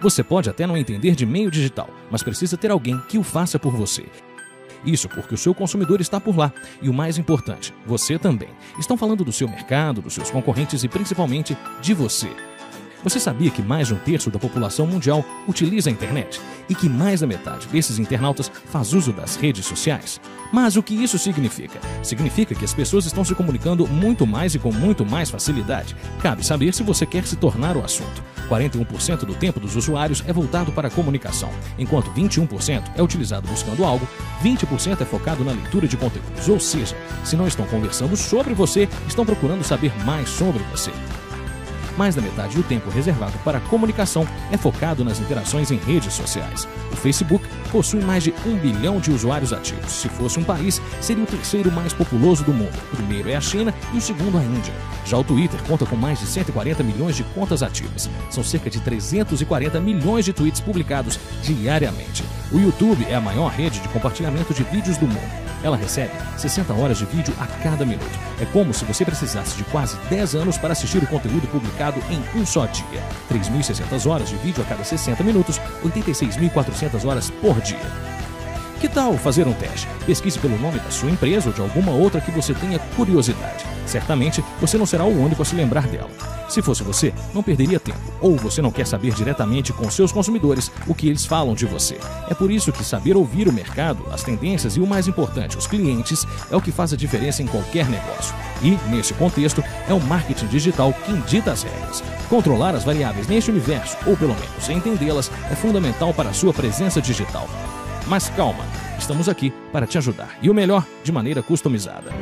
Você pode até não entender de meio digital, mas precisa ter alguém que o faça por você. Isso porque o seu consumidor está por lá e o mais importante, você também. Estão falando do seu mercado, dos seus concorrentes e principalmente de você. Você sabia que mais de um terço da população mundial utiliza a internet e que mais da metade desses internautas faz uso das redes sociais? Mas o que isso significa? Significa que as pessoas estão se comunicando muito mais e com muito mais facilidade. Cabe saber se você quer se tornar o assunto. 41% do tempo dos usuários é voltado para a comunicação, enquanto 21% é utilizado buscando algo, 20% é focado na leitura de conteúdos, ou seja, se não estão conversando sobre você, estão procurando saber mais sobre você. Mais da metade do tempo reservado para comunicação é focado nas interações em redes sociais. O Facebook possui mais de um bilhão de usuários ativos. Se fosse um país, seria o terceiro mais populoso do mundo. O primeiro é a China e o segundo a Índia. Já o Twitter conta com mais de 140 milhões de contas ativas. São cerca de 340 milhões de tweets publicados diariamente. O YouTube é a maior rede de compartilhamento de vídeos do mundo. Ela recebe 60 horas de vídeo a cada minuto. É como se você precisasse de quase 10 anos para assistir o conteúdo publicado em um só dia. 3.600 horas de vídeo a cada 60 minutos, 86.400 horas por dia. Que tal fazer um teste? Pesquise pelo nome da sua empresa ou de alguma outra que você tenha curiosidade. Certamente você não será o único a se lembrar dela. Se fosse você, não perderia tempo, ou você não quer saber diretamente com seus consumidores o que eles falam de você. É por isso que saber ouvir o mercado, as tendências e o mais importante, os clientes, é o que faz a diferença em qualquer negócio. E, nesse contexto, é o marketing digital quem dita as regras. Controlar as variáveis neste universo, ou pelo menos entendê-las, é fundamental para a sua presença digital. Mas calma, estamos aqui para te ajudar e o melhor, de maneira customizada.